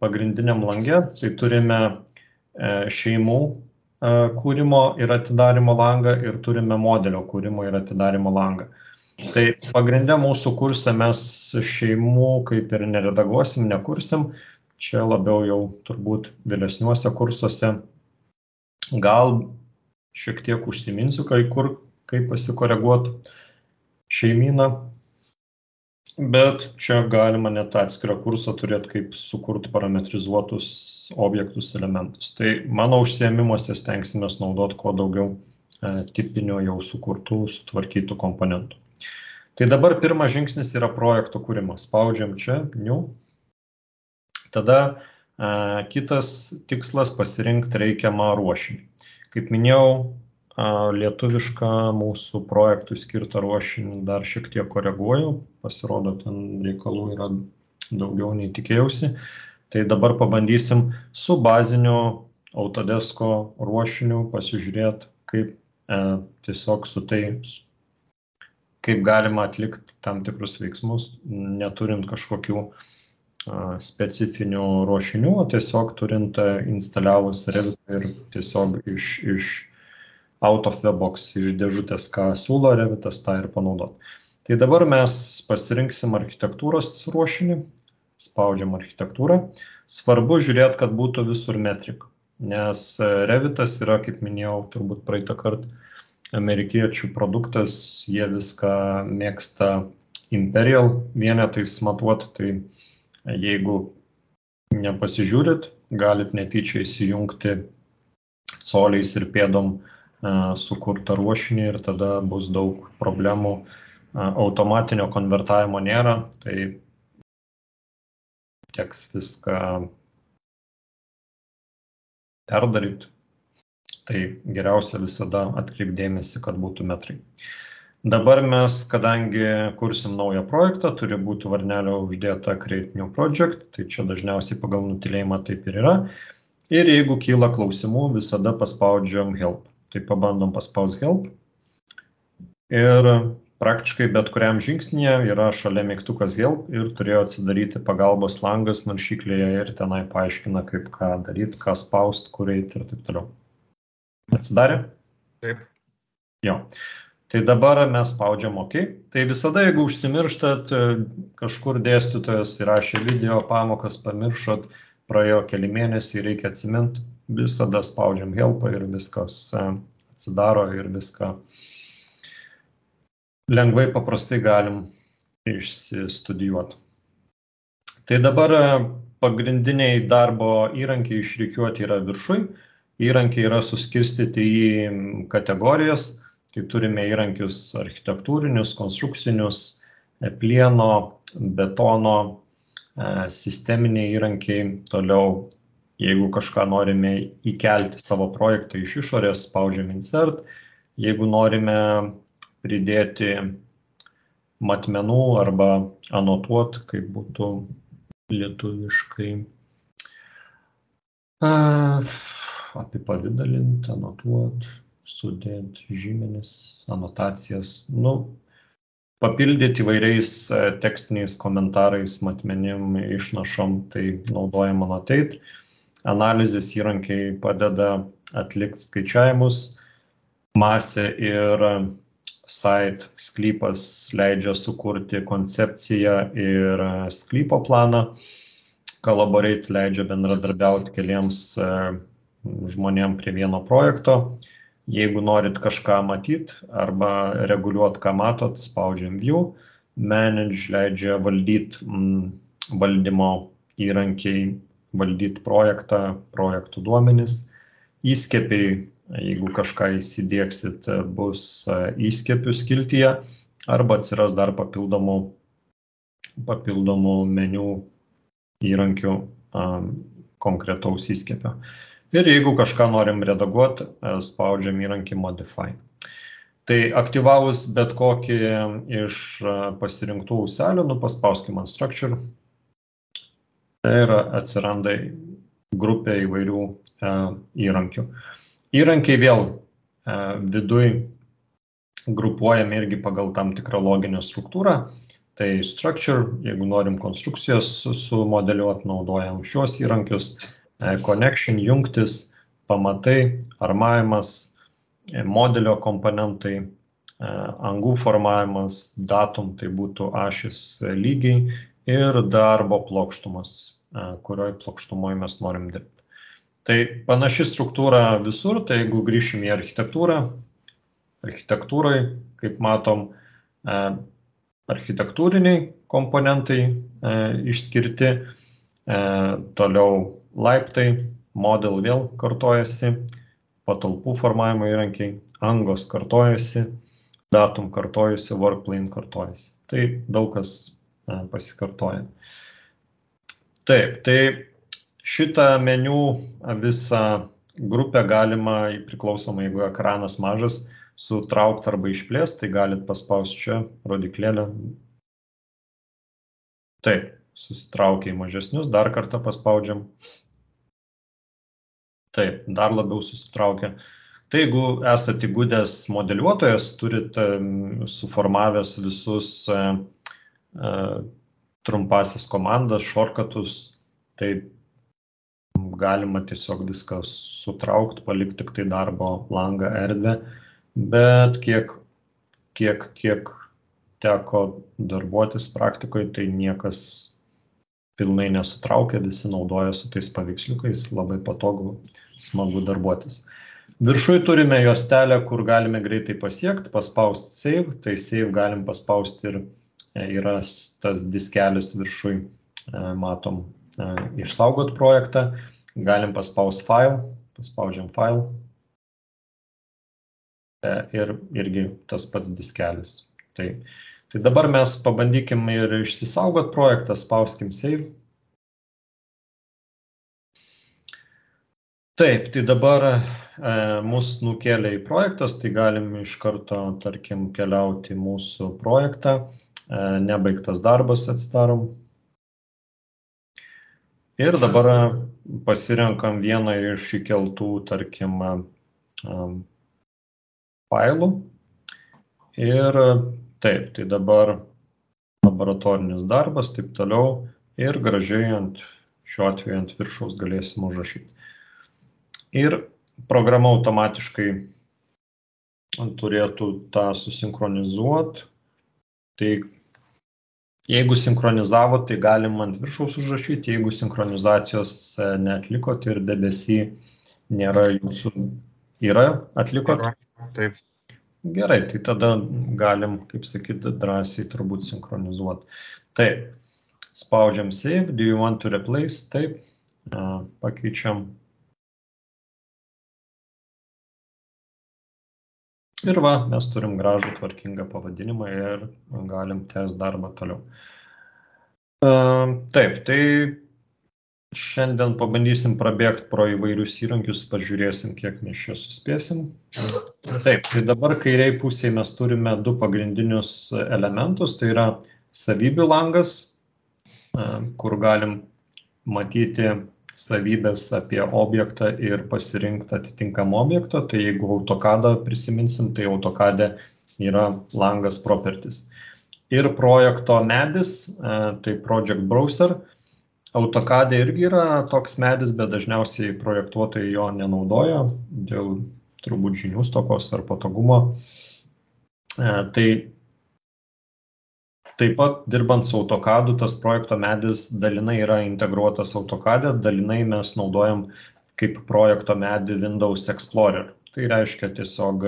pagrindiniam langė, tai turime šeimų kūrimo ir atidarimo langą ir turime modelio kūrimo ir atidarimo langą. Tai pagrindę mūsų kursą mes šeimų kaip ir neredaguosim, nekursim, čia labiau jau turbūt vėlesniuose kursuose. Gal šiek tiek užsiminsiu kai kur, kaip pasikoreguoti šeimyną, bet čia galima net atskirą kursą turėti, kaip sukurti parametrizuotus objektus, elementus. Tai mano užsiemimuose stengsime naudoti kuo daugiau e, tipinio jau sukurtų, sutvarkytų komponentų. Tai dabar pirmas žingsnis yra projekto kūrimas. Spaudžiam čia, new. Tada a, kitas tikslas pasirinkti reikiamą ruošinį. Kaip minėjau, lietuvišką mūsų projektų skirtą ruošinį dar šiek tiek koreguoju. Pasirodo, ten reikalų yra daugiau nei tikėjausi. Tai dabar pabandysim su baziniu Autodesko ruošiniu pasižiūrėti, kaip e, tiesiog su tai kaip galima atlikti tam tikrus veiksmus, neturint kažkokių specifinių ruošinių, o tiesiog turint instaliavus Revit ir tiesiog iš, iš out of the box, iš dėžutės, ką siūlo Revitas, tą ir panaudot. Tai dabar mes pasirinksim architektūros ruošinį, spaudžiam architektūrą. Svarbu žiūrėti, kad būtų visur metrika, nes Revitas yra, kaip minėjau, turbūt praeitą kartą amerikiečių produktas, jie viską mėgsta imperial vienetais matuoti, tai jeigu nepasižiūrit, galit netyčia įsijungti coliais ir pėdom sukurtą ruošinį ir tada bus daug problemų. Automatinio konvertavimo nėra, tai teks viską perdaryti Tai geriausia visada atkreipdėmėsi, kad būtų metrai. Dabar mes, kadangi kursim naują projektą, turi būti varnelio uždėta Create New Project, tai čia dažniausiai pagal nutilėjimą taip ir yra. Ir jeigu kyla klausimų, visada paspaudžiam Help. Tai pabandom paspaus Help. Ir praktiškai bet kuriam žingsnėje yra šalia mygtukas Help ir turėjo atsidaryti pagalbos langas naršyklėje ir tenai paaiškina, kaip ką daryti, ką spaust, kur eiti ir taip toliau. Atsidarė? Taip. Jo. Tai dabar mes spaudžiam OK. Tai visada, jeigu užsimirštat, kažkur dėstytojas įrašė video pamokas, pamiršot, praėjo keli mėnesiai, reikia atsiminti, visada spaudžiam helpą ir viskas e, atsidaro ir viską lengvai paprastai galim išsistudijuoti. Tai dabar e, pagrindiniai darbo įrankiai išrikiuoti yra viršui įrankiai yra suskirstyti į kategorijas. Tai turime įrankius architektūrinius, konstrukcinius, e, plieno, betono, sisteminiai įrankiai. Toliau, jeigu kažką norime įkelti savo projektą iš išorės, spaudžiam insert. Jeigu norime pridėti matmenų arba anotuot, kaip būtų lietuviškai. Apipavidalint, anotuot, sudėt žymenis, anotacijas, nu, papildyti įvairiais tekstiniais komentarais, matmenim, išnašom, tai naudojama Annotate. Analizės įrankiai padeda atlikti skaičiavimus, masė ir site sklypas leidžia sukurti koncepciją ir sklypo planą. Collaborate leidžia bendradarbiauti keliems e, žmonėm prie vieno projekto. Jeigu norit kažką matyti arba reguliuoti, ką matot, spaudžiam View. Manage leidžia valdyti valdymo įrankiai, valdyti projektą, projektų duomenis. Įskiepiai, jeigu kažką įsidėksit, bus e, įskiepių skiltyje arba atsiras dar papildomų, papildomų meniu įrankių um, konkretaus įskiepio. Ir jeigu kažką norim redaguoti, e, spaudžiam įrankį Modify. Tai aktyvavus bet kokį iš e, pasirinktų ūselių, nu paspauskim ant Structure. Ir atsiranda grupė įvairių e, įrankių. Įrankiai vėl viduj grupuojami irgi pagal tam tikrą loginę struktūrą. Tai structure, jeigu norim konstrukcijas sumodeliuoti, naudojam šios įrankius, connection, jungtis, pamatai, armavimas, modelio komponentai, angų formavimas, datum, tai būtų ašis lygiai ir darbo plokštumas, kurioj plokštumoje mes norim dirbti. Tai panaši struktūra visur, tai jeigu grįšim į architektūrą, architektūrai, kaip matom, e, architektūriniai komponentai e, išskirti, e, toliau laiptai, model vėl kartojasi, patalpų formavimo įrankiai, angos kartojasi, datum kartojasi, workplane kartojasi. Tai daug kas pasikartoja. Taip, tai šitą meniu visą grupę galima, priklausomai jeigu ekranas mažas, sutraukti arba išplėsti, tai galit paspausti čia rodiklėlę. Taip, susitraukia į mažesnius, dar kartą paspaudžiam. Taip, dar labiau susitraukia. Tai jeigu esate įgūdęs modeliuotojas, turite suformavęs visus uh, trumpasis komandas, šorkatus, tai galima tiesiog viską sutraukti, palikti tik tai darbo langą erdvę, bet kiek, kiek, kiek teko darbuotis praktikoje, tai niekas pilnai nesutraukia, visi naudoja su tais paveiksliukais, labai patogu, smagu darbuotis. Viršui turime juostelę, kur galime greitai pasiekti, paspausti save, tai save galim paspausti ir e, yra tas diskelis viršui, e, matom, e, išsaugot projektą galim paspaus file, paspaudžiam file e, ir irgi tas pats diskelis. Tai, tai dabar mes pabandykim ir išsisaugot projektą, spauskim save. Taip, tai dabar e, mus nukėlė į projektas, tai galim iš karto, tarkim, keliauti mūsų projektą. E, nebaigtas darbas atsidarom. Ir dabar pasirenkam vieną iš įkeltų, tarkim, failų. Ir taip, tai dabar laboratorinis darbas, taip toliau. Ir gražiai ant šiuo atveju ant viršaus galėsim užrašyti. Ir programa automatiškai turėtų tą susinchronizuoti. Tai Jeigu sinchronizavot, tai galim ant viršaus užrašyti, jeigu sinchronizacijos e, neatlikot ir debesy nėra jūsų, yra atlikot? Taip. Gerai, tai tada galim, kaip sakyti, drąsiai turbūt sinchronizuoti. Taip, spaudžiam save, do you want to replace, taip, pakeičiam Ir va, mes turim gražų tvarkingą pavadinimą ir galim tęs darbą toliau. Taip, tai šiandien pabandysim prabėgti pro įvairius įrankius, pažiūrėsim, kiek mes čia suspėsim. Taip, tai dabar kairiai pusėje mes turime du pagrindinius elementus, tai yra savybių langas, kur galim matyti savybės apie objektą ir pasirinkti atitinkamą objektą. Tai jeigu autokadą prisiminsim, tai autokadė yra langas properties. Ir projekto medis, e, tai Project Browser. Autokadė irgi yra toks medis, bet dažniausiai projektuotojai jo nenaudoja dėl turbūt žinių stokos ar patogumo. E, tai Taip pat dirbant su AutoCAD, tas projekto medis dalinai yra integruotas AutoCAD, dalinai mes naudojam kaip projekto medį Windows Explorer. Tai reiškia tiesiog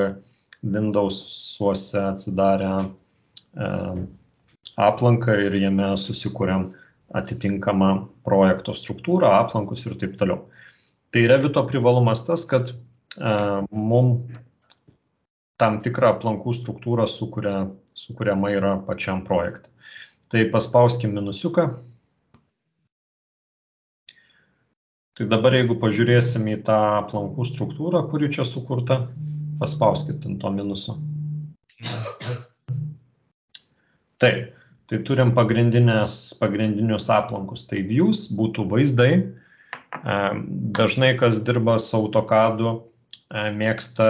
Windowsuose atsidarę e, aplanką ir jame susikūrėm atitinkamą projekto struktūrą, aplankus ir taip toliau. Tai Revito privalumas tas, kad e, mum tam tikrą aplankų struktūrą sukuria sukuriama yra pačiam projekte. Tai paspauskim minusiuką. Tai dabar jeigu pažiūrėsim į tą aplankų struktūrą, kuri čia sukurta, paspauskit ant to minuso. Taip, tai turim pagrindinius aplankus. Tai views būtų vaizdai. Dažnai, kas dirba su autokadu, mėgsta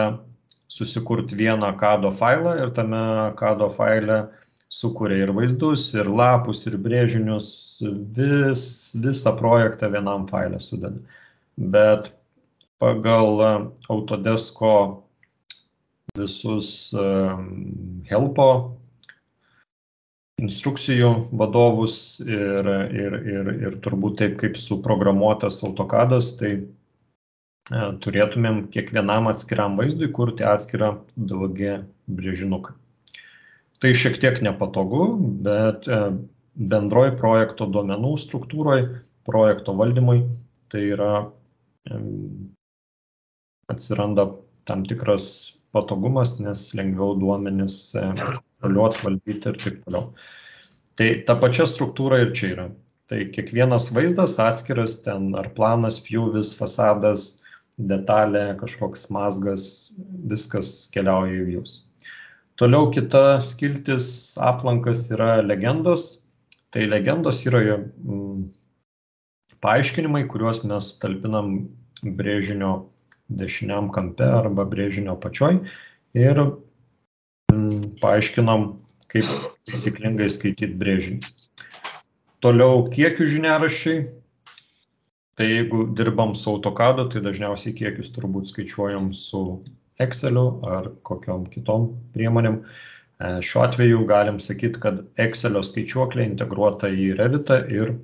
susikurti vieną kado failą ir tame kado faile sukuria ir vaizdus, ir lapus, ir brėžinius, vis, visą projektą vienam failę sudeda. Bet pagal Autodesko visus helpo instrukcijų vadovus ir, ir, ir, ir turbūt taip kaip suprogramuotas autokadas, tai e, turėtumėm kiekvienam atskiram vaizdui kurti atskirą DVG brėžinuką. Tai šiek tiek nepatogu, bet e, bendroji projekto duomenų struktūroje, projekto valdymui, tai yra atsiranda tam tikras patogumas, nes lengviau duomenis e, kontroliuoti, valdyti ir taip toliau. Tai ta pačia struktūra ir čia yra. Tai kiekvienas vaizdas atskiras ten ar planas, pjūvis, fasadas, detalė, kažkoks mazgas, viskas keliauja į jūs. Toliau kita skiltis aplankas yra legendos. Tai legendos yra mm, paaiškinimai, kuriuos mes talpinam brėžinio dešiniam kampe arba brėžinio pačioj ir mm, paaiškinom, kaip taisyklingai skaityti brėžinį. Toliau kiekių žiniaraščiai. Tai jeigu dirbam su AutoCAD, tai dažniausiai kiekius turbūt skaičiuojam su Exceliu ar kokiam kitom priemonėm. E, šiuo atveju galim sakyti, kad Excelio skaičiuoklė integruota į Revitą ir e,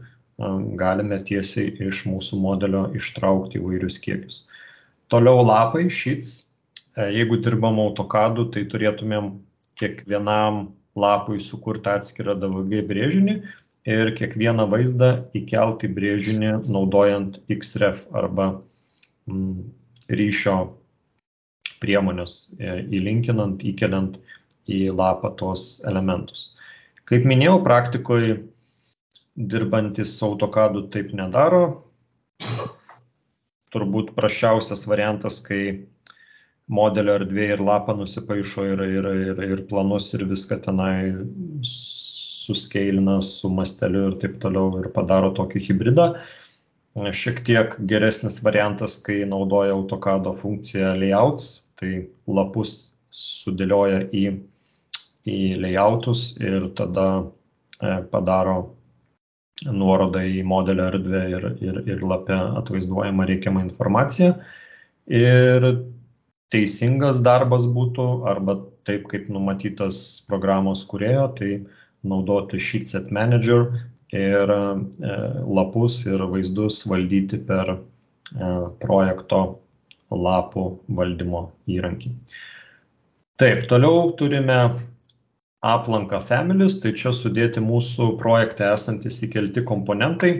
galime tiesiai iš mūsų modelio ištraukti įvairius kiekius. Toliau lapai, sheets. E, jeigu dirbam autokadu, tai turėtumėm kiekvienam lapui sukurti atskirą DVG brėžinį ir kiekvieną vaizdą įkelti brėžinį naudojant XREF arba mm, ryšio priemonės, e, įlinkinant, įkeliant į lapą tos elementus. Kaip minėjau, praktikoje dirbantis autokadu taip nedaro turbūt prašiausias variantas, kai modelio erdvė ir lapą nusipaišo ir, ir, ir, ir planus ir viską tenai suskeilina su masteliu ir taip toliau ir padaro tokį hybridą. Šiek tiek geresnis variantas, kai naudoja AutoCAD funkciją layouts, tai lapus sudėlioja į, į layoutus ir tada e, padaro nuorodą į modelio erdvę ir, ir, ir lape atvaizduojama reikiama informacija. Ir teisingas darbas būtų, arba taip kaip numatytas programos kurėjo, tai naudoti Sheetset Manager ir e, lapus ir vaizdus valdyti per e, projekto lapų valdymo įrankį. Taip, toliau turime aplanką families, tai čia sudėti mūsų projekte esantis įkelti komponentai.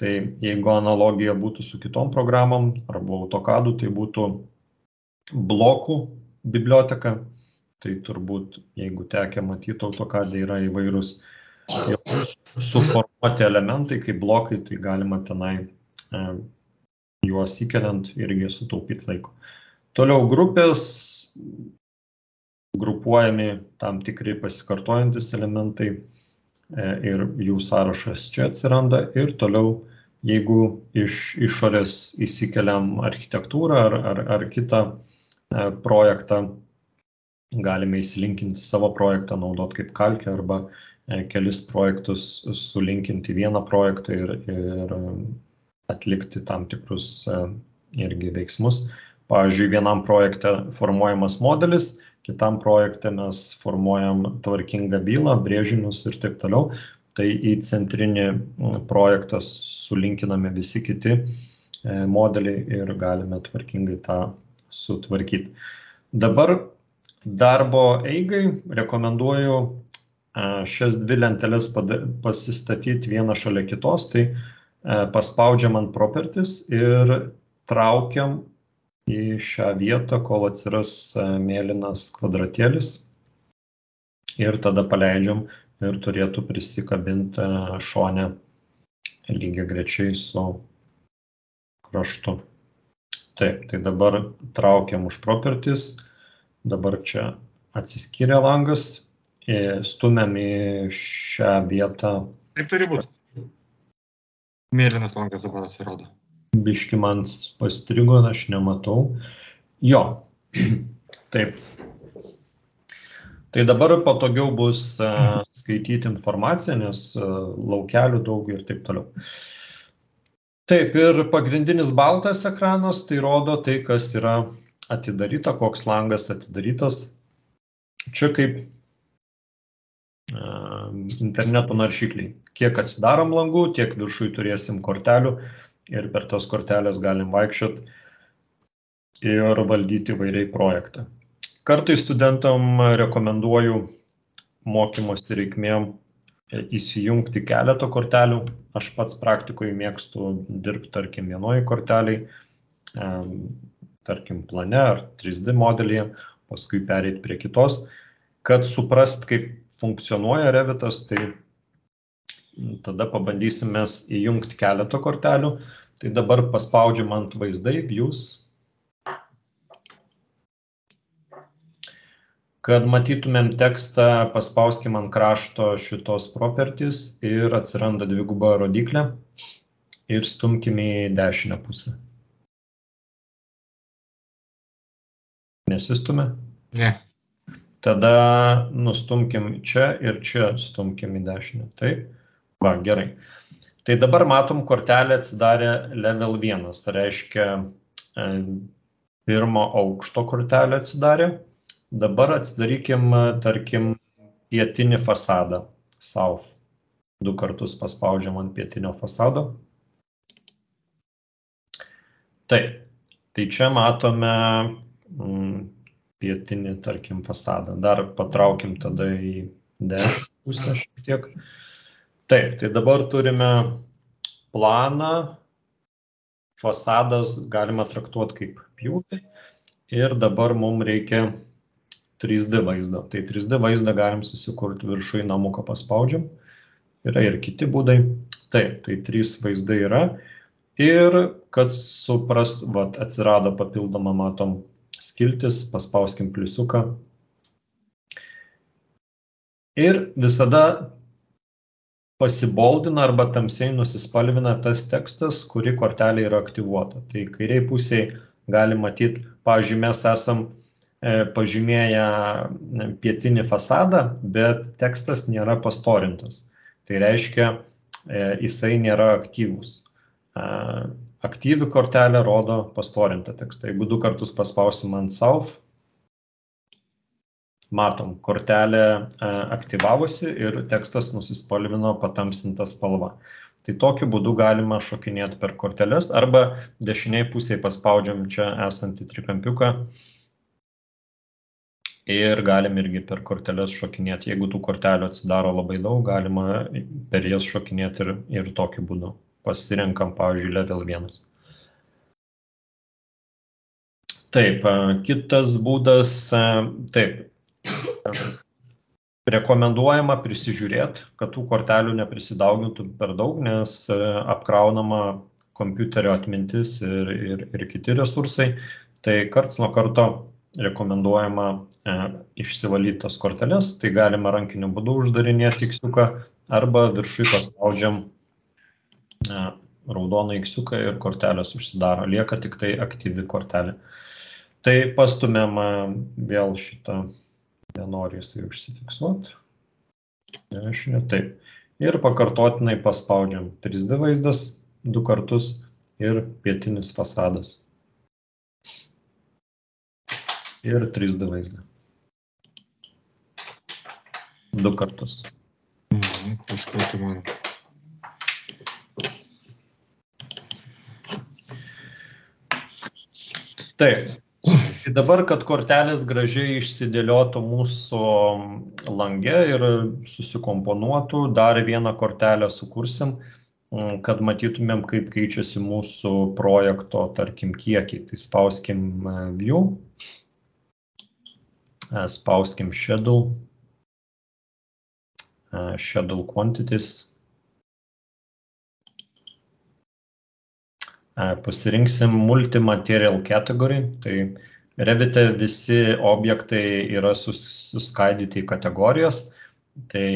Tai jeigu analogija būtų su kitom programom arba autokadu, tai būtų blokų biblioteka. Tai turbūt, jeigu tekia matyti autokadai, yra įvairūs suformuoti elementai kaip blokai, tai galima tenai e, juos įkeliant irgi sutaupyti laiko. Toliau grupės, grupuojami tam tikri pasikartojantis elementai e, ir jų sąrašas čia atsiranda ir toliau, jeigu iš išorės įsikeliam architektūrą ar, ar, ar kitą e, projektą, galime įsilinkinti savo projektą, naudot kaip kalkę arba e, kelis projektus sulinkinti vieną projektą ir, ir atlikti tam tikrus irgi veiksmus. Pavyzdžiui, vienam projekte formuojamas modelis, kitam projekte mes formuojam tvarkingą bylą, brėžinius ir taip toliau. Tai į centrinį projektą sulinkinami visi kiti e, modeliai ir galime tvarkingai tą sutvarkyti. Dabar darbo eigai rekomenduoju e, šias dvi lenteles pasistatyti vieną šalia kitos, tai e, paspaudžiam ant properties ir traukiam į šią vietą, kol atsiras e, mėlynas kvadratėlis. Ir tada paleidžiam ir turėtų prisikabinti šonę lygiai grečiai su kraštu. Taip, tai dabar traukiam už properties, dabar čia atsiskiria langas, stumiam į šią vietą. Taip turi būti. Mėlynas langas dabar atsirado biški man pastrigo, aš nematau. Jo, taip. Tai dabar patogiau bus skaityti informaciją, nes laukelių daug ir taip toliau. Taip, ir pagrindinis baltas ekranas tai rodo tai, kas yra atidaryta, koks langas atidarytas. Čia kaip interneto naršykliai. Kiek atsidarom langų, tiek viršui turėsim kortelių ir per tas kortelės galim vaikščiot ir valdyti vairiai projektą. Kartai studentam rekomenduoju mokymosi reikmėm įsijungti keletą kortelių. Aš pats praktikoje mėgstu dirbti, tarkim, vienoje korteliai, tarkim, plane ar 3D modelyje, paskui pereiti prie kitos. Kad suprast, kaip funkcionuoja Revitas, tai tada pabandysim įjungti keletą kortelių. Tai dabar paspaudžiam ant vaizdai, views, Kad matytumėm tekstą, paspauskim ant krašto šitos properties ir atsiranda dviguba rodiklė ir stumkim į dešinę pusę. Nesistumė? Ne. Tada nustumkim čia ir čia stumkim į dešinę. Taip? Va, gerai. Tai dabar matom, kortelė atsidarė level 1. Tai reiškia, e, pirmo aukšto kortelė atsidarė Dabar atsidarykim, tarkim, pietinį fasadą, south. Du kartus paspaudžiam ant pietinio fasado. Taip, tai čia matome pietinį, tarkim, fasadą. Dar patraukim tada į dešinę pusę šiek tiek. Taip, tai dabar turime planą, fasadas galima traktuoti kaip pjūvį ir dabar mums reikia 3D vaizdo. Tai 3D vaizdą galim susikurti viršui namuką paspaudžiam. Yra ir kiti būdai. Taip, tai trys vaizdai yra. Ir kad supras, vat, atsirado papildoma, matom, skiltis, paspauskim pliusiuką. Ir visada pasiboldina arba tamsiai nusispalvina tas tekstas, kuri kortelė yra aktyvuota. Tai kairiai pusėje gali matyti, pavyzdžiui, mes esam E, pažymėję pietinį fasadą, bet tekstas nėra pastorintas. Tai reiškia, e, jisai nėra aktyvus. E, aktyvi kortelė rodo pastorintą tekstą. Jeigu du kartus paspausim ant South, matom, kortelė aktyvavosi ir tekstas nusispalvino patamsinta spalva. Tai tokiu būdu galima šokinėti per korteles arba dešiniai pusėje paspaudžiam čia esantį trikampiuką ir galim irgi per korteles šokinėti. Jeigu tų kortelių atsidaro labai daug, galima per jas šokinėti ir, ir tokiu būdu. Pasirenkam, pavyzdžiui, level 1. Taip, kitas būdas, taip, rekomenduojama prisižiūrėti, kad tų kortelių neprisidaugintų per daug, nes apkraunama kompiuterio atmintis ir, ir, ir kiti resursai. Tai karts nuo karto rekomenduojama e, išsivalyti tas korteles, tai galima rankiniu būdu uždarinėti X-iuką arba viršui paspaudžiam e, raudoną X-iuką ir kortelės užsidaro, lieka tik tai aktyvi kortelė. Tai pastumėm e, vėl šitą, nenori jisai užsifiksuoti. Dešinė, taip. Ir pakartotinai paspaudžiam 3D vaizdas du kartus ir pietinis fasadas ir 3D vaizdą. Du kartus. Mhm, kažko tai man. Taip. Tai dabar, kad kortelės gražiai išsidėliotų mūsų lange ir susikomponuotų, dar vieną kortelę sukursim, kad matytumėm, kaip keičiasi mūsų projekto, tarkim, kiekiai. Tai spauskim View spauskim schedule, schedule quantities. Pasirinksim multimaterial category, tai Revite visi objektai yra suskaidyti į kategorijos, tai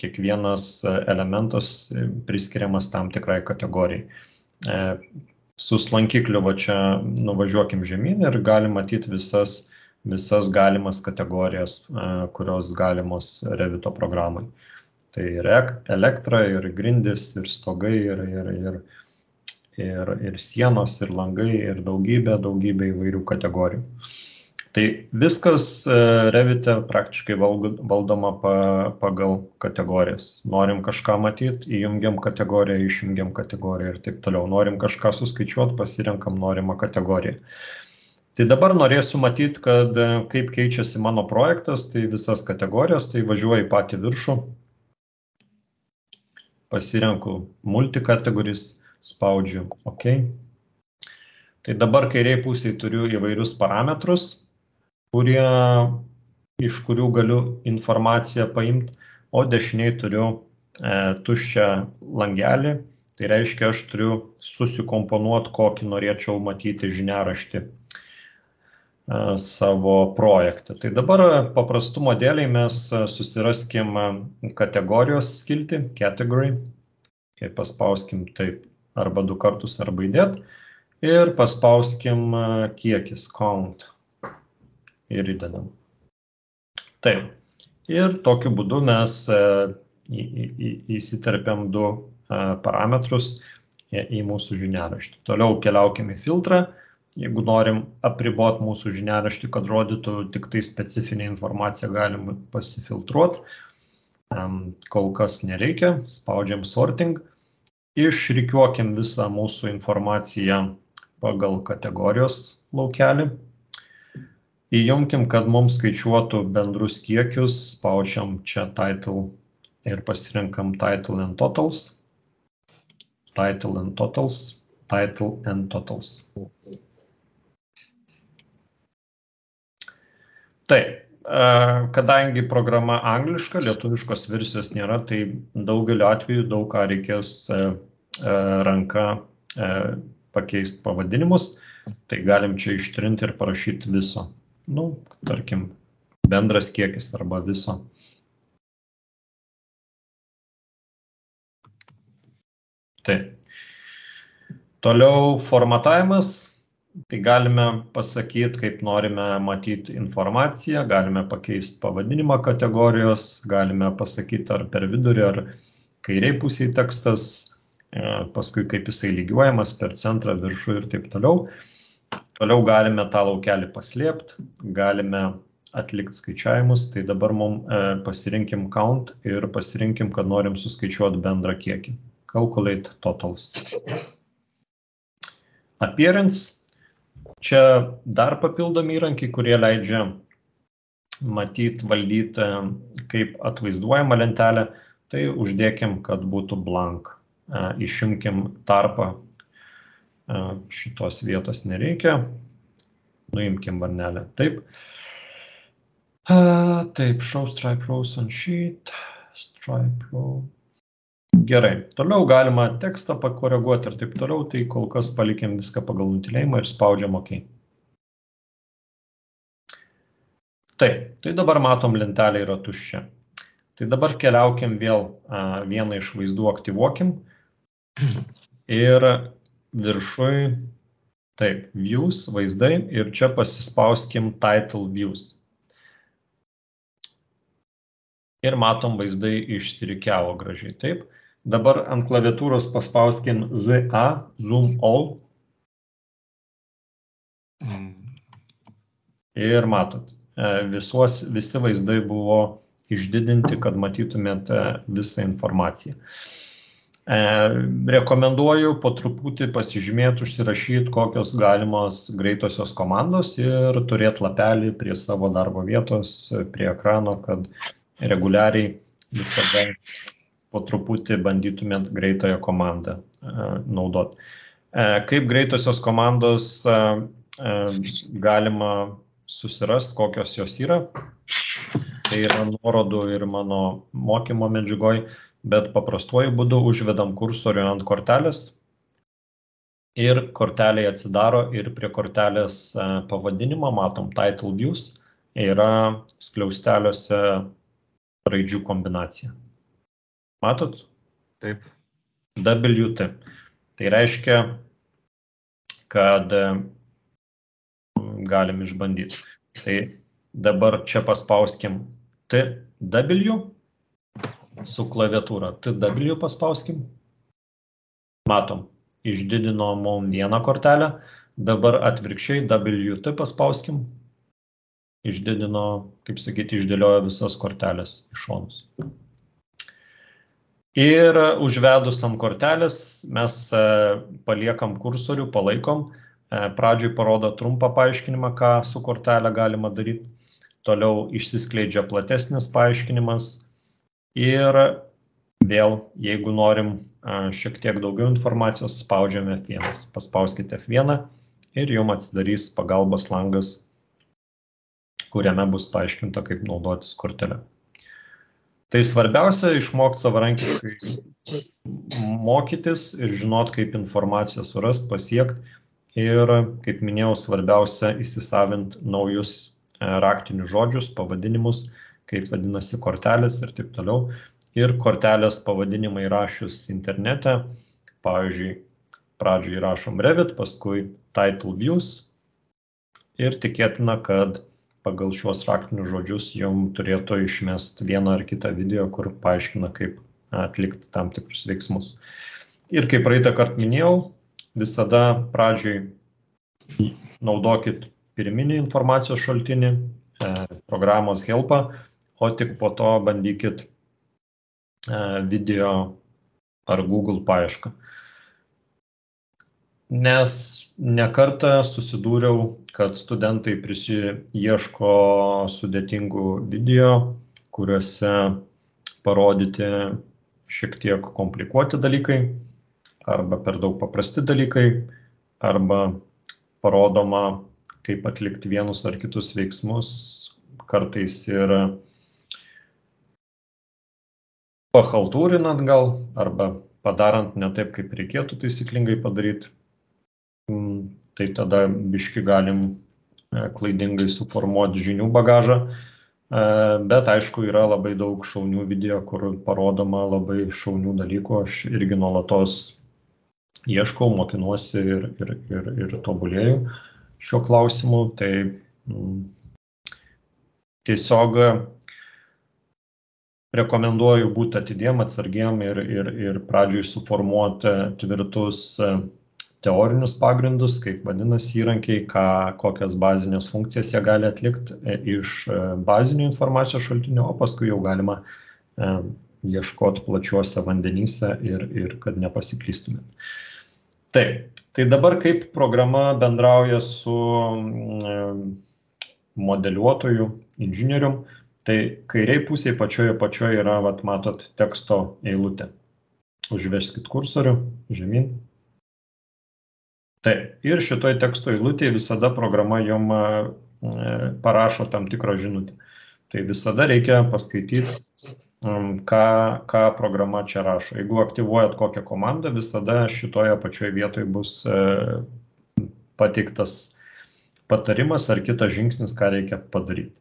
kiekvienas elementas priskiriamas tam tikrai kategorijai. Su slankikliu va čia nuvažiuokim žemyn ir galim matyti visas visas galimas kategorijas, kurios galimos Revito programai. Tai ir elektra, ir grindis, ir stogai, ir, ir, ir, ir, ir sienos, ir langai, ir daugybė, daugybė įvairių kategorijų. Tai viskas e, Revite praktiškai valdoma pagal kategorijas. Norim kažką matyti, įjungiam kategoriją, išjungiam kategoriją ir taip toliau. Norim kažką suskaičiuoti, pasirenkam norimą kategoriją. Tai dabar norėsiu matyti, kad e, kaip keičiasi mano projektas, tai visas kategorijas, tai važiuoju į patį viršų, pasirenku multikategoris, spaudžiu OK. Tai dabar kairiai pusėje turiu įvairius parametrus, kurie, iš kurių galiu informaciją paimti, o dešiniai turiu e, tuščią langelį, tai reiškia, aš turiu susikomponuoti, kokį norėčiau matyti žiniaraštį savo projektą. Tai dabar paprastumo dėliai mes susiraskim kategorijos skilti, category, kai paspauskim taip arba du kartus arba įdėt ir paspauskim kiekis, count ir įdedam. Taip. Ir tokiu būdu mes įsiterpiam du parametrus į mūsų žiniaraštį. Toliau keliaukim į filtrą Jeigu norim apribot mūsų žiniaraštį, kad rodytų tik tai specifinę informaciją, galim pasifiltruoti. Kol kas nereikia, spaudžiam sorting, išrikiuokim visą mūsų informaciją pagal kategorijos laukelį. Įjungkim, kad mums skaičiuotų bendrus kiekius, spaudžiam čia title ir pasirinkam title and totals. Title and totals. Title and totals. Taip, kadangi programa angliška, lietuviškos versijos nėra, tai daugeliu atveju daug ką reikės ranka pakeisti pavadinimus, tai galim čia ištrinti ir parašyti viso. Nu, tarkim, bendras kiekis arba viso. Taip. Toliau formatavimas Tai galime pasakyti, kaip norime matyti informaciją, galime pakeisti pavadinimą kategorijos, galime pasakyti ar per vidurį, ar kairiai pusiai tekstas, e, paskui kaip jisai lygiuojamas per centrą, viršų ir taip toliau. Toliau galime tą laukelį paslėpti, galime atlikti skaičiavimus, tai dabar mums e, pasirinkim count ir pasirinkim, kad norim suskaičiuoti bendrą kiekį. Calculate totals. Appearance Čia dar papildomi įrankiai, kurie leidžia matyti, valdyti, kaip atvaizduojama lentelė. Tai uždėkim, kad būtų blank. E, išimkim tarpą. E, šitos vietos nereikia. Nuimkim varnelę. Taip. E, taip, show stripe rows on sheet. Stripe row. Gerai, toliau galima tekstą pakoreguoti ir taip toliau, tai kol kas palikim viską pagal nutilėjimą ir spaudžiam OK. Taip, tai dabar matom lentelė yra tuščia. Tai dabar keliaukim vėl a, vieną iš vaizdų aktyvuokim ir viršui, taip, views, vaizdai ir čia pasispauskim title views. Ir matom vaizdai išsirikiavo gražiai, taip. Dabar ant klaviatūros paspauskim ZA, Zoom All. Mm. Ir matot, e, visuos, visi vaizdai buvo išdidinti, kad matytumėt visą informaciją. E, rekomenduoju po truputį pasižymėti, užsirašyti, kokios galimos greitosios komandos ir turėti lapelį prie savo darbo vietos, prie ekrano, kad reguliariai visada po truputį bandytumėt greitąją komandą e, naudot. E, kaip greitosios komandos e, galima susirasti, kokios jos yra. Tai yra nuorodų ir mano mokymo medžiagoj, bet paprastuoju būdu užvedam kursorių ant kortelės ir kortelė atsidaro ir prie kortelės pavadinimo matom title views yra skliausteliuose raidžių kombinacija. Matot? Taip. WT. Tai reiškia, kad mm, galim išbandyti. Tai dabar čia paspauskim TW su klaviatūra. TW paspauskim. Matom, išdidino mum vieną kortelę. Dabar atvirkščiai WT paspauskim. Išdidino, kaip sakyti, išdėliojo visas kortelės iš šonus. Ir užvedus ant kortelės mes e, paliekam kursorių, palaikom. E, pradžioj parodo trumpą paaiškinimą, ką su kortelė galima daryti. Toliau išsiskleidžia platesnis paaiškinimas. Ir vėl, jeigu norim e, šiek tiek daugiau informacijos, spaudžiame F1. Paspauskite F1 ir jums atsidarys pagalbos langas, kuriame bus paaiškinta, kaip naudotis kortelę. Tai svarbiausia išmokti savarankiškai mokytis ir žinot, kaip informaciją surast, pasiekti ir, kaip minėjau, svarbiausia įsisavinti naujus e, raktinius žodžius, pavadinimus, kaip vadinasi kortelės ir taip toliau. Ir kortelės pavadinimai rašius internete, pavyzdžiui, pradžioj rašom Revit, paskui Title Views ir tikėtina, kad pagal šiuos raktinius žodžius jums turėtų išmest vieną ar kitą video, kur paaiškina, kaip atlikti tam tikrus veiksmus. Ir kaip praeitą kartą minėjau, visada pradžioj naudokit pirminį informacijos šaltinį, e, programos helpą, o tik po to bandykit e, video ar Google paiešką nes nekartą susidūriau, kad studentai prisieško sudėtingų video, kuriuose parodyti šiek tiek komplikuoti dalykai, arba per daug paprasti dalykai, arba parodoma, kaip atlikti vienus ar kitus veiksmus, kartais ir pachaltūrinant gal, arba padarant ne taip, kaip reikėtų taisyklingai padaryti. Tai tada biški galim e, klaidingai suformuoti žinių bagažą. E, bet aišku, yra labai daug šaunių video, kur parodoma labai šaunių dalykų. Aš irgi nuolatos ieškau, mokinuosi ir, ir, ir, ir tobulėjau šiuo klausimu. Tai mm, tiesiog rekomenduoju būti atidiem, atsargiem ir, ir, ir pradžioj suformuoti tvirtus teorinius pagrindus, kaip vadinasi įrankiai, ką, kokias bazinės funkcijas jie gali atlikti e, iš e, bazinių informacijos šaltinių, o paskui jau galima e, ieškoti plačiuose vandenyse ir, ir kad nepasiklystumėt. Taip, tai dabar kaip programa bendrauja su modeliuotoju, inžinierium, tai kairiai pusėje pačioje pačioje yra, vat, matot, teksto eilutė. Užveskit kursorių žemyn. Ir šitoj teksto eilutėje visada programa jom e, parašo tam tikrą žinutę. Tai visada reikia paskaityti, ką, ką programa čia rašo. Jeigu aktyvuojat kokią komandą, visada šitoje pačioje vietoje bus e, pateiktas patarimas ar kitas žingsnis, ką reikia padaryti.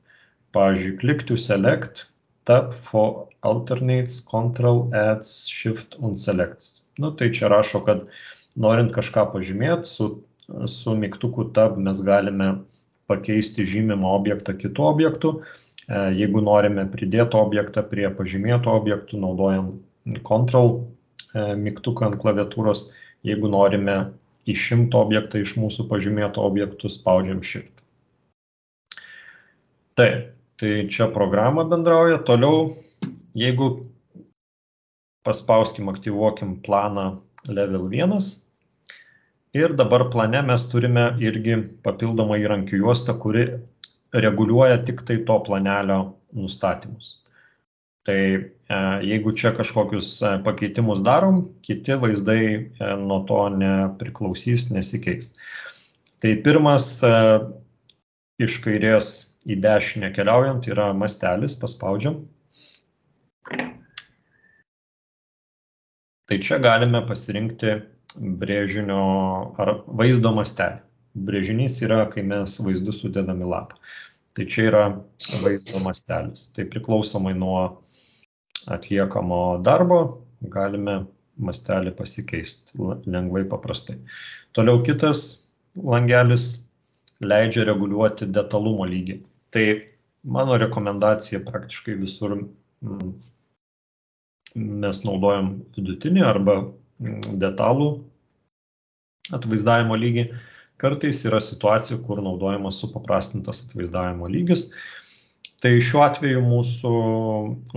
Pavyzdžiui, click to select, tab for alternates, control, adds, shift and selects. Nu, tai čia rašo, kad uh, norint kažką pažymėti, su, su mygtuku tab mes galime pakeisti žymimą objektą kitu objektu. E, jeigu norime pridėti objektą prie pažymėto objektų, naudojam Ctrl e, mygtuką ant klaviatūros. Jeigu norime išimti objektą iš mūsų pažymėto objektų, spaudžiam Shift. Taip, tai čia programa bendrauja. Toliau, jeigu paspauskim, aktyvuokim planą level 1, Ir dabar plane mes turime irgi papildomą įrankių juostą, kuri reguliuoja tik tai to planelio nustatymus. Tai e, jeigu čia kažkokius e, pakeitimus darom, kiti vaizdai e, nuo to nepriklausys, nesikeis. Tai pirmas iš kairės į dešinę keliaujant yra mastelis, paspaudžiam. Tai čia galime pasirinkti brėžinio ar vaizdo mastelį. Brėžinys yra, kai mes vaizdus sudedam į lapą. Tai čia yra vaizdo mastelis. Tai priklausomai nuo atliekamo darbo galime mastelį pasikeisti lengvai paprastai. Toliau kitas langelis leidžia reguliuoti detalumo lygį. Tai mano rekomendacija praktiškai visur mes naudojam vidutinį arba detalų atvaizdavimo lygį. Kartais yra situacijų, kur naudojamas supaprastintas atvaizdavimo lygis. Tai šiuo atveju mūsų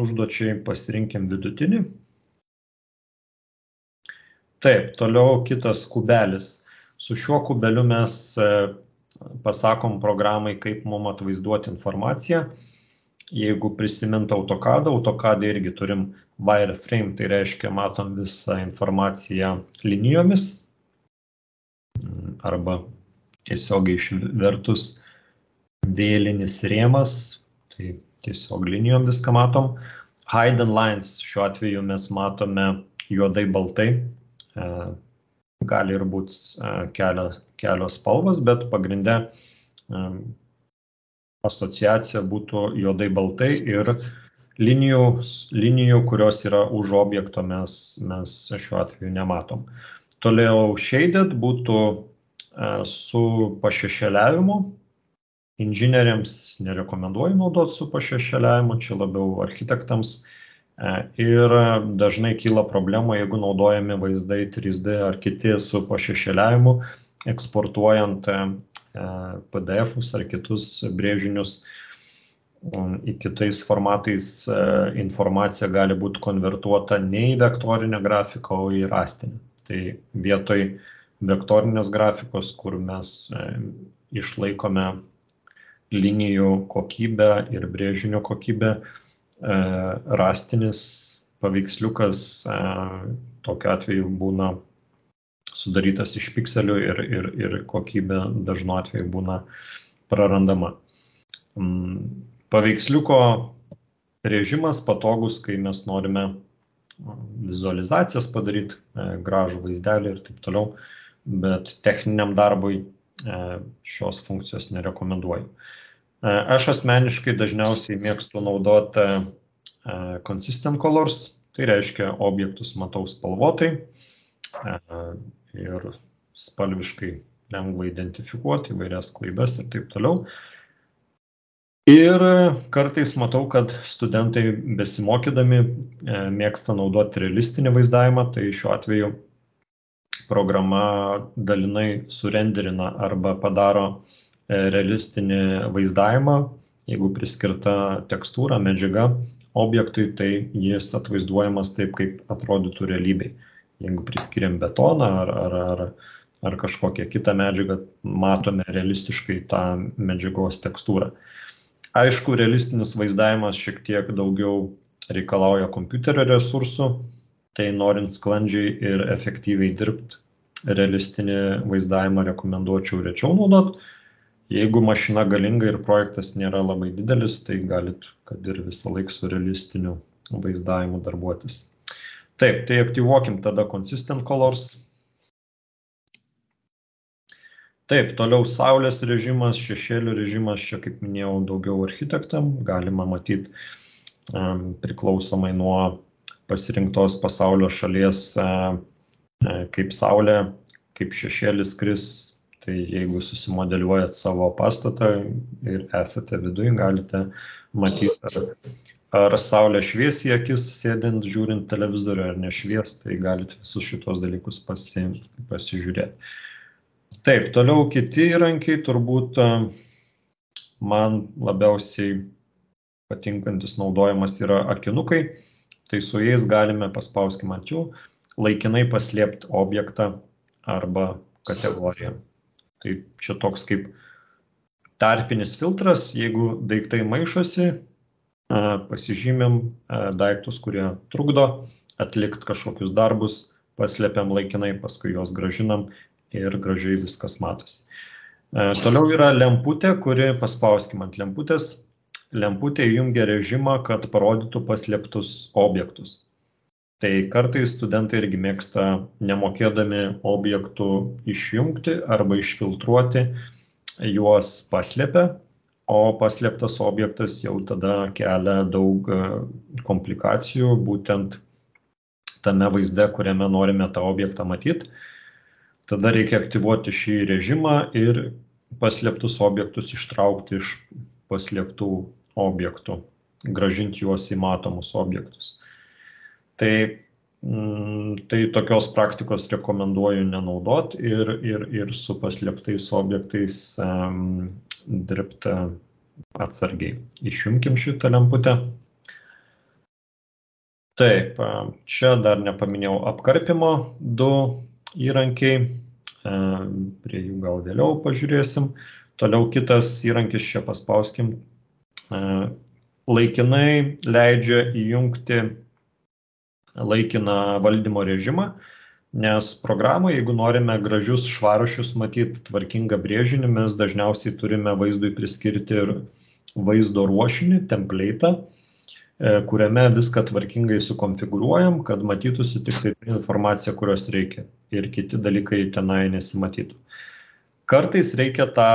užduočiai pasirinkim vidutinį. Taip, toliau kitas kubelis. Su šiuo kubeliu mes e, pasakom programai, kaip mum atvaizduoti informaciją. Jeigu prisimint AutoCAD, AutoCAD irgi turim wireframe, tai reiškia matom visą informaciją linijomis arba tiesiog išvertus vėlinis rėmas, tai tiesiog linijom viską matom. Hidden lines šiuo atveju mes matome juodai baltai, e, gali ir būti e, kelios, kelios spalvos, bet pagrindė e, asociacija būtų juodai baltai ir linijų, linijų kurios yra už objekto mes, mes šiuo atveju nematom. Toliau shaded būtų e, su pašešėliavimu. Inžinieriams nerekomenduoju naudoti su pašešėliavimu, čia labiau architektams E, ir dažnai kyla problema, jeigu naudojami vaizdai 3D ar kiti su pašešėliavimu, eksportuojant e, PDF-us ar kitus brėžinius į kitais formatais e, informacija gali būti konvertuota ne į vektorinę grafiką, o į rastinę. Tai vietoj vektorinės grafikos, kur mes išlaikome linijų kokybę ir brėžinio kokybę, E, rastinis paveiksliukas e, tokiu atveju būna sudarytas iš pikselių ir, ir, ir kokybė dažnu atveju būna prarandama. Paveiksliuko režimas patogus, kai mes norime vizualizacijas padaryti, e, gražų vaizdelį ir taip toliau, bet techniniam darbui šios funkcijos nerekomenduoju. E, aš asmeniškai dažniausiai mėgstu naudoti e, consistent colors, tai reiškia objektus matau spalvotai e, ir spalviškai lengva identifikuoti įvairias klaidas ir taip toliau. Ir kartais matau, kad studentai besimokydami mėgsta naudoti realistinį vaizdavimą, tai šiuo atveju programa dalinai surenderina arba padaro uh, E, realistinį vaizdavimą, jeigu priskirta tekstūra, medžiaga objektui, tai jis atvaizduojamas taip, kaip atrodytų realybėj. Jeigu priskiriam betoną ar, ar, ar, ar kažkokią kitą medžiagą, matome realistiškai tą medžiagos tekstūrą. Aišku, realistinis vaizdavimas šiek tiek daugiau reikalauja kompiuterio resursų, tai norint sklandžiai ir efektyviai dirbti, realistinį vaizdavimą rekomenduočiau rečiau naudoti Jeigu mašina galinga ir projektas nėra labai didelis, tai galit, kad ir visą laiką su realistiniu vaizdavimu darbuotis. Taip, tai aktyvuokim tada consistent colors. Taip, toliau saulės režimas, šešėlių režimas, čia kaip minėjau, daugiau architektam, galima matyti priklausomai nuo pasirinktos pasaulio šalies, uh, kaip saulė, kaip šešėlis kris Tai jeigu susimodeliuojat savo pastatą ir esate viduje, galite matyti, ar, ar saulė švies į akis, sėdint, žiūrint televizorių, ar nešvies, tai galite visus šitos dalykus pasi, pasižiūrėti. Taip, toliau kiti įrankiai, turbūt man labiausiai patinkantis naudojimas yra akinukai, tai su jais galime paspauskime ant jų, laikinai paslėpti objektą arba kategoriją. Tai čia toks kaip tarpinis filtras, jeigu daiktai maišosi, pasižymėm daiktus, kurie trukdo atlikti kažkokius darbus, paslėpiam laikinai, paskui juos gražinam ir gražiai viskas matosi. Toliau yra lemputė, kuri paspauskim ant lemputės. Lemputė įjungia režimą, kad parodytų paslėptus objektus. Tai kartais studentai irgi mėgsta nemokėdami objektų išjungti arba išfiltruoti, juos paslėpia, o paslėptas objektas jau tada kelia daug e, komplikacijų būtent tame vaizde, kuriame norime tą objektą matyti. Tada reikia aktyvuoti šį režimą ir paslėptus objektus ištraukti iš paslėptų objektų, gražinti juos į matomus objektus. Tai, mm, tai tokios praktikos rekomenduoju nenaudot ir, ir, ir su paslėptais objektais um, dirbti atsargiai. Išjunkim šitą lemputę. Taip, čia dar nepaminėjau apkarpimo du įrankiai, prie jų gal vėliau pažiūrėsim. Toliau kitas įrankis čia paspauskim. Laikinai leidžia įjungti laikiną valdymo režimą, nes programoje, jeigu norime gražius švarušius matyti tvarkingą brėžinį, mes dažniausiai turime vaizdui priskirti ir vaizdo ruošinį, template'ą E, kuriame viską tvarkingai sukonfigūruojam, kad matytųsi tik tai informacija, kurios reikia ir kiti dalykai tenai nesimatytų. Kartais reikia tą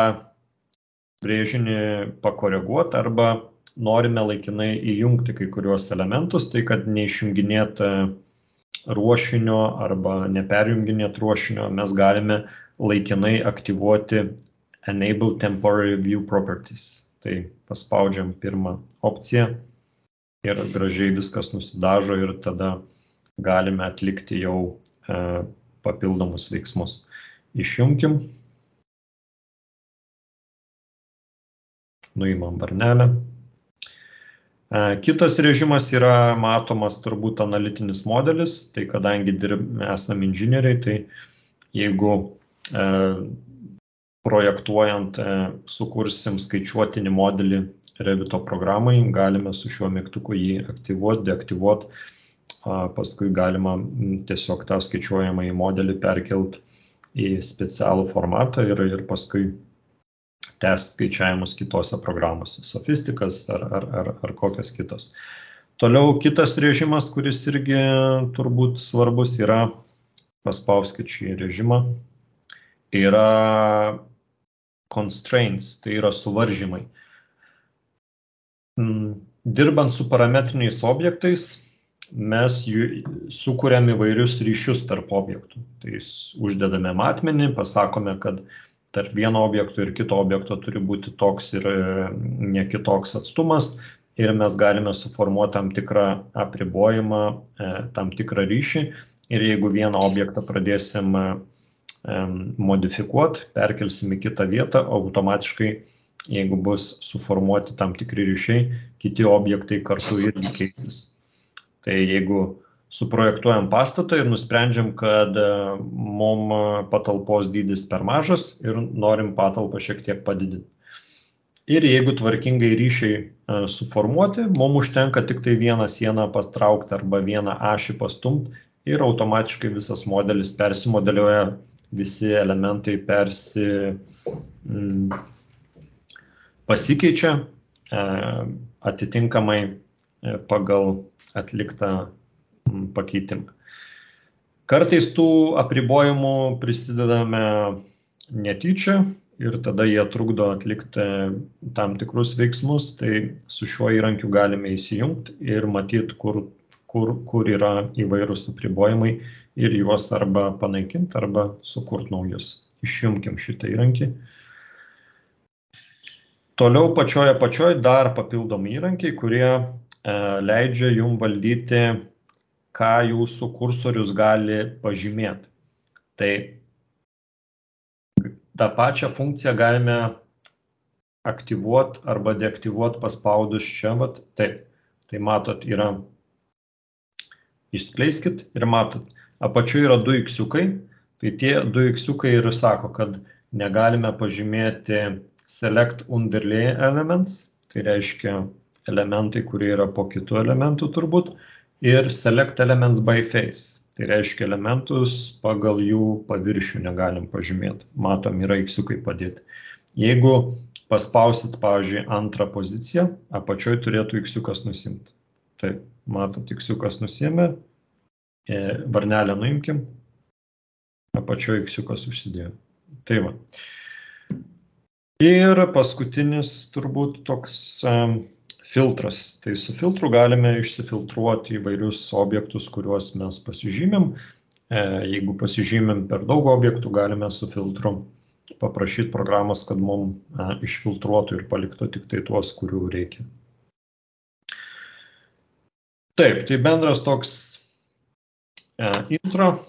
brėžinį pakoreguoti arba norime laikinai įjungti kai kuriuos elementus, tai kad neišjunginėt ruošinio arba neperjunginėt ruošinio, mes galime laikinai aktyvuoti Enable Temporary View Properties. Tai paspaudžiam pirmą opciją ir gražiai viskas nusidažo ir tada galime atlikti jau e, papildomus veiksmus. Išjunkim. Nuimam varnelę. E, kitas režimas yra matomas turbūt analitinis modelis, tai kadangi dirb, esame inžinieriai, tai jeigu e, projektuojant e, sukursim skaičiuotinį modelį Revito programai, galime su šiuo mygtuku jį aktyvuoti, deaktyvuoti, paskui galima tiesiog tą skaičiuojamą į modelį perkelt į specialų formatą ir, ir paskui tęsti skaičiavimus kitose programose, sofistikas ar, ar, ar, ar kokios kitos. Toliau kitas režimas, kuris irgi turbūt svarbus yra, paspauskit šį režimą, yra constraints, tai yra suvaržymai. Mm, dirbant su parametriniais objektais, mes jų, sukūrėm įvairius ryšius tarp objektų. Tai uždedame matmenį, pasakome, kad tarp vieno objekto ir kito objekto turi būti toks ir e, ne kitoks atstumas ir mes galime suformuoti tam tikrą apribojimą, e, tam tikrą ryšį ir jeigu vieną objektą pradėsim e, modifikuoti, perkelsim į kitą vietą, automatiškai jeigu bus suformuoti tam tikri ryšiai, kiti objektai kartu irgi keisis. Tai jeigu suprojektuojam pastatą ir nusprendžiam, kad e, mum patalpos dydis per mažas ir norim patalpą šiek tiek padidinti. Ir jeigu tvarkingai ryšiai e, suformuoti, mums užtenka tik tai vieną sieną patraukti arba vieną ašį pastumti ir automatiškai visas modelis persimodeliuoja, visi elementai persi, pasikeičia e, atitinkamai e, pagal atliktą pakeitimą. Kartais tų apribojimų prisidedame netyčia ir tada jie trukdo atlikti tam tikrus veiksmus, tai su šiuo įrankiu galime įsijungti ir matyti, kur, kur, kur yra įvairūs apribojimai ir juos arba panaikinti, arba sukurti naujus. Išjungim šitą įrankį. Toliau pačioje pačioje dar papildomi įrankiai, kurie e, leidžia jum valdyti, ką jūsų kursorius gali pažymėti. Tai tą pačią funkciją galime aktyvuoti arba deaktyvuoti paspaudus čia, vat, taip. Tai matot, yra išskleiskit ir matot, apačioje yra du iksiukai, tai tie du iksiukai ir sako, kad negalime pažymėti select underlay elements, tai reiškia elementai, kurie yra po kitų elementų turbūt, ir select elements by face, tai reiškia elementus pagal jų paviršių negalim pažymėti. Matom, yra iksiukai padėti. Jeigu paspausit, pavyzdžiui, antrą poziciją, apačioj turėtų iksiukas nusimti. Taip, matot, iksiukas nusėmė, e, varnelę nuimkim, apačioj iksiukas užsidėjo. Tai va. Ir paskutinis turbūt toks filtras. Tai su filtru galime išsifiltruoti įvairius objektus, kuriuos mes pasižymėm. E, jeigu pasižymėm per daug objektų, galime su filtru paprašyti programos, kad mums išfiltruotų ir paliktų tik tai tuos, kurių reikia. Taip, tai bendras toks intro